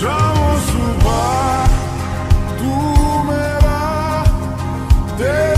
deixamos su paz, tú me vas.